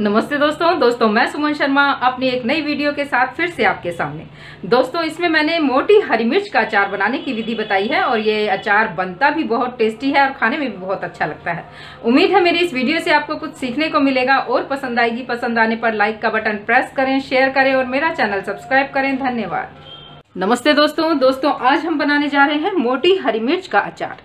नमस्ते दोस्तों। दोस्तों, मैं सुमन शर्मा अपनी एक नई वीडियो के साथ फिर से आपके सामने। दोस्तों, इसमें मैंने मोटी हरी मिर्च का अचार बनाने की विधि बताई है और ये अचार बनता भी बहुत टेस्टी है और खाने में भी बहुत अच्छा लगता है। उम्मीद है मेरी इस वीडियो से आपको कुछ सीखने को मिलेगा और पसंद आएगी। पसंद आने पर लाइक का बटन प्रेस करें शेयर करें और मेरा चैनल सब्सक्राइब करें। धन्यवाद। नमस्ते दोस्तों। दोस्तों, आज हम बनाने जा रहे हैं मोटी हरी मिर्च का अचार।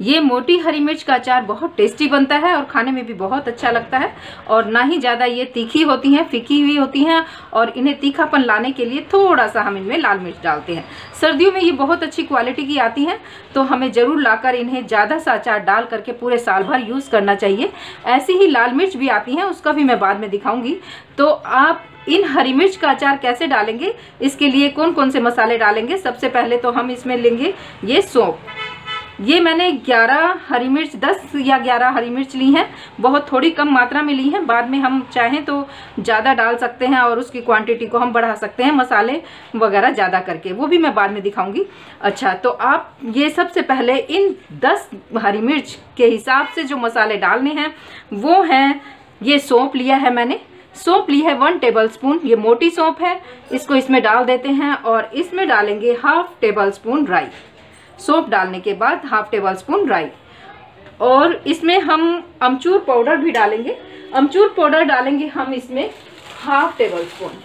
ये मोटी हरी मिर्च का अचार बहुत टेस्टी बनता है और खाने में भी बहुत अच्छा लगता है। और ना ही ज़्यादा ये तीखी होती हैं, फीकी हुई होती हैं और इन्हें तीखापन लाने के लिए थोड़ा सा हम इनमें लाल मिर्च डालते हैं। सर्दियों में ये बहुत अच्छी क्वालिटी की आती हैं तो हमें ज़रूर लाकर इन्हें ज़्यादा सा अचार डाल करके पूरे साल भर यूज़ करना चाहिए। ऐसी ही लाल मिर्च भी आती हैं, उसका भी मैं बाद में दिखाऊँगी। तो आप इन हरी मिर्च का अचार कैसे डालेंगे, इसके लिए कौन कौन से मसाले डालेंगे, सबसे पहले तो हम इसमें लेंगे ये सौंप। ये मैंने 11 हरी मिर्च 10 या 11 हरी मिर्च ली हैं। बहुत थोड़ी कम मात्रा में ली हैं। बाद में हम चाहें तो ज़्यादा डाल सकते हैं और उसकी क्वांटिटी को हम बढ़ा सकते हैं, मसाले वगैरह ज़्यादा करके। वो भी मैं बाद में दिखाऊँगी। अच्छा तो आप ये सबसे पहले इन 10 हरी मिर्च के हिसाब से जो मसाले डालने हैं, वो हैं, ये सौंप लिया है मैंने। सौंप ली है वन टेबल स्पून ये मोटी सौंप है। इसको इसमें डाल देते हैं और इसमें डालेंगे हाफ़ टेबल स्पून राई। सौंप डालने के बाद हाफ़ टेबल स्पून राई। और इसमें हम अमचूर पाउडर भी डालेंगे। अमचूर पाउडर डालेंगे हम इसमें half tablespoon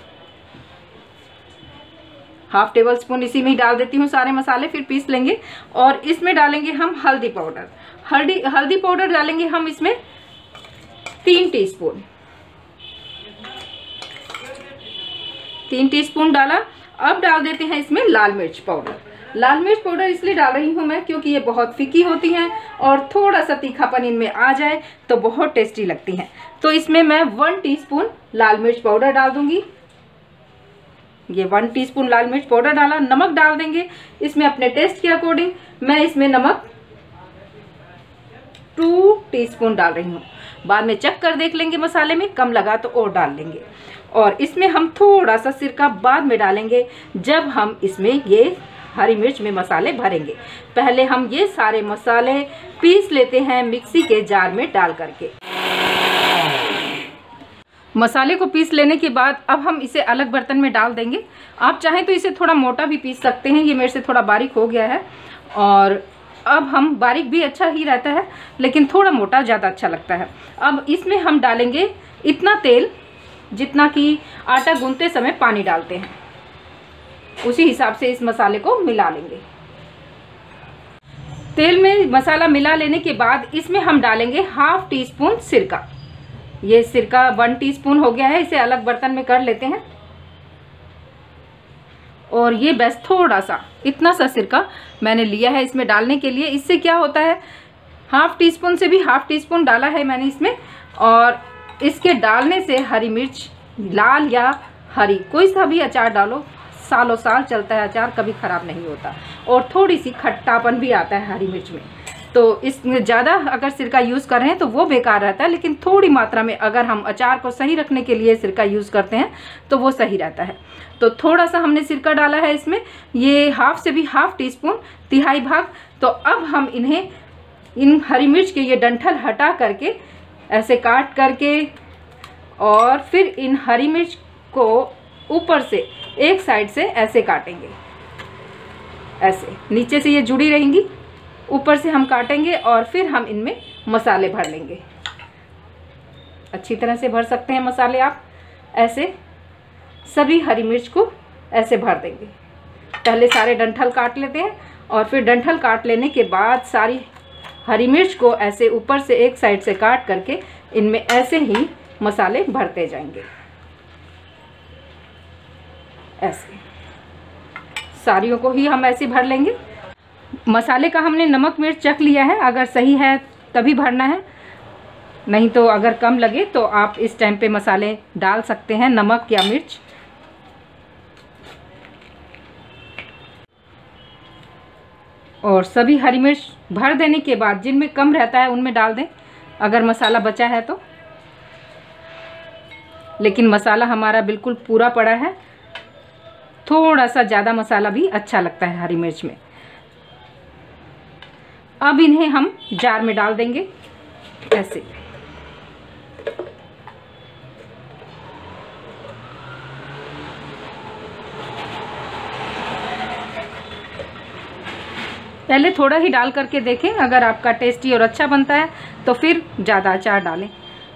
half tablespoon इसी में डाल देती हूँ सारे मसाले, फिर पीस लेंगे। और इसमें डालेंगे हम हल्दी पाउडर। हल्दी हल्दी पाउडर डालेंगे हम इसमें तीन टीस्पून। तीन टीस्पून डाला। अब डाल देते हैं इसमें लाल मिर्च पाउडर। लाल मिर्च पाउडर इसलिए डाल रही हूँ मैं क्योंकि ये बहुत फीकी होती हैं और थोड़ा सा तीखापन इनमें आ जाए तो बहुत टेस्टी लगती हैं। तो इसमें मैं वन टीस्पून लाल मिर्च पाउडर डाल दूँगी। ये वन टीस्पून लाल मिर्च पाउडर डाला, नमक डाल देंगे। इसमें अपने टेस्ट के अकॉर्डिंग मैं इसमें नमक टू टीस्पून डाल रही हूँ। बाद में चेक कर देख लेंगे मसाले में, कम लगा तो और डाल लेंगे। और इसमें हम थोड़ा सा सिरका बाद में डालेंगे जब हम इसमें ये हरी मिर्च में मसाले भरेंगे। पहले हम ये सारे मसाले पीस लेते हैं मिक्सी के जार में डाल करके। मसाले को पीस लेने के बाद अब हम इसे अलग बर्तन में डाल देंगे। आप चाहें तो इसे थोड़ा मोटा भी पीस सकते हैं, ये मेरे से थोड़ा बारीक हो गया है। और अब हम बारीक भी अच्छा ही रहता है, लेकिन थोड़ा मोटा ज़्यादा अच्छा लगता है। अब इसमें हम डालेंगे इतना तेल जितना कि आटा गूंदते समय पानी डालते हैं। उसी हिसाब से इस मसाले को मिला लेंगे। तेल में मसाला मिला लेने के बाद इसमें हम डालेंगे हाफ़ टी स्पून सिरका। ये सिरका वन टीस्पून हो गया है, इसे अलग बर्तन में कर लेते हैं। और ये बस थोड़ा सा इतना सा सिरका मैंने लिया है इसमें डालने के लिए। इससे क्या होता है, हाफ़ टी स्पून से भी हाफ़ टी स्पून डाला है मैंने इसमें। और इसके डालने से हरी मिर्च, लाल या हरी, कोई सा भी अचार डालो सालों साल चलता है अचार कभी ख़राब नहीं होता। और थोड़ी सी खट्टापन भी आता है हरी मिर्च में। तो इस ज़्यादा अगर सिरका यूज़ कर रहे हैं तो वो बेकार रहता है, लेकिन थोड़ी मात्रा में अगर हम अचार को सही रखने के लिए सिरका यूज़ करते हैं तो वो सही रहता है। तो थोड़ा सा हमने सिरका डाला है इसमें। ये हाफ़ से भी हाफ़ टी स्पून तिहाई भाग। तो अब हम इन्हें, इन हरी मिर्च के ये डंठल हटा करके, ऐसे काट करके, और फिर इन हरी मिर्च को ऊपर से एक साइड से ऐसे काटेंगे। ऐसे। नीचे से ये जुड़ी रहेंगी। ऊपर से हम काटेंगे और फिर हम इनमें मसाले भर लेंगे। अच्छी तरह से भर सकते हैं मसाले आप। ऐसे। सभी हरी मिर्च को ऐसे भर देंगे। पहले सारे डंठल काट लेते हैं और फिर डंठल काट लेने के बाद सारी हरी मिर्च को ऐसे ऊपर से एक साइड से काट करके इनमें ऐसे ही मसाले भरते जाएँगे। ऐसे। सारियों को ही हम ऐसे भर लेंगे। मसाले का हमने नमक, मिर्च चख लिया है। अगर सही है, तभी भरना है। नहीं तो अगर कम लगे तो आप इस टाइम पे मसाले डाल सकते हैं, नमक या मिर्च। और सभी हरी मिर्च भर देने के बाद, जिनमें कम रहता है, उनमें डाल दें। अगर मसाला बचा है तो। लेकिन मसाला हमारा बिल्कुल पूरा पड़ा है। थोड़ा सा ज़्यादा मसाला भी अच्छा लगता है हरी मिर्च में। अब इन्हें हम जार में डाल देंगे, ऐसे। पहले थोड़ा ही डाल करके देखें, अगर आपका टेस्टी और अच्छा बनता है तो फिर ज़्यादा अचार डालें।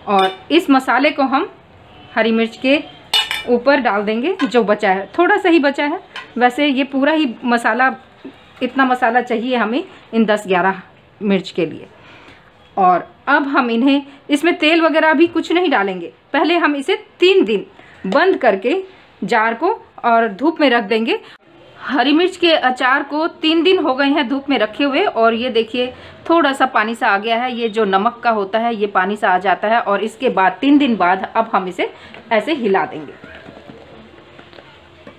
और इस मसाले को हम हरी मिर्च के ऊपर डाल देंगे, जो बचा है। थोड़ा सा ही बचा है। वैसे ये पूरा ही मसाला, इतना मसाला चाहिए हमें इन दस ग्यारह मिर्च के लिए। और अब हम इन्हें, इसमें तेल वगैरह भी कुछ नहीं डालेंगे। पहले हम इसे तीन दिन बंद करके जार को और धूप में रख देंगे। हरी मिर्च के अचार को तीन दिन हो गए हैं धूप में रखे हुए। और ये देखिए, थोड़ा सा पानी सा आ गया है। ये जो नमक का होता है, ये पानी सा आ जाता है। और इसके बाद, तीन दिन बाद, अब हम इसे ऐसे हिला देंगे।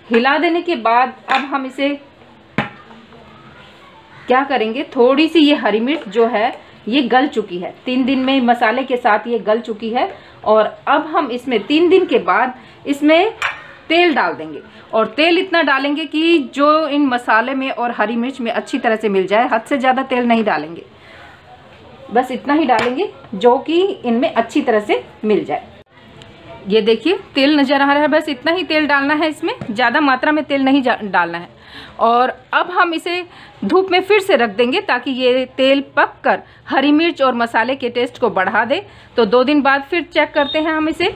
हिला देने के बाद अब हम इसे क्या करेंगे? थोड़ी सी ये हरी मिर्च जो है, ये गल चुकी है। तीन दिन में मसाले के साथ ये गल चुकी है और अब हम इसमें तीन दिन के बाद इसमें तेल डाल देंगे। और तेल इतना डालेंगे कि जो इन मसाले में और हरी मिर्च में अच्छी तरह से मिल जाए, हद से ज़्यादा तेल नहीं डालेंगे। बस इतना ही डालेंगे जो कि इनमें अच्छी तरह से मिल जाए। ये देखिए, तेल नज़र आ रहा है, बस इतना ही तेल डालना है इसमें, ज़्यादा मात्रा में तेल नहीं डालना है। और अब हम इसे धूप में फिर से रख देंगे ताकि ये तेल पक कर हरी मिर्च और मसाले के टेस्ट को बढ़ा दे। तो दो दिन बाद फिर चेक करते हैं हम इसे।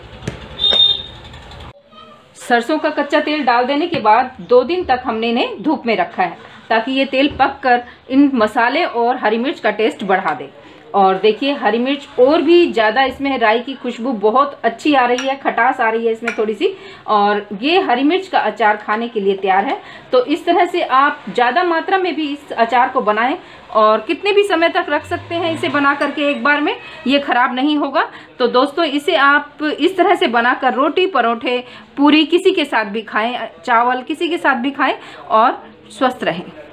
सरसों का कच्चा तेल डाल देने के बाद दो दिन तक हमने इन्हें धूप में रखा है। ताकि ये तेल पक कर इन मसाले और हरी मिर्च का टेस्ट बढ़ा दे। और देखिए, हरी मिर्च और भी ज़्यादा इसमें राई की खुशबू बहुत अच्छी आ रही है, खटास आ रही है इसमें थोड़ी सी और ये हरी मिर्च का अचार खाने के लिए तैयार है। तो इस तरह से आप ज़्यादा मात्रा में भी इस अचार को बनाएँ और कितने भी समय तक रख सकते हैं इसे बना करके एक बार में, ये ख़राब नहीं होगा। तो दोस्तों, इसे आप इस तरह से बनाकर रोटी परोठे पूरी किसी के साथ भी खाएँ, चावल किसी के साथ भी खाएँ और स्वस्थ रहें।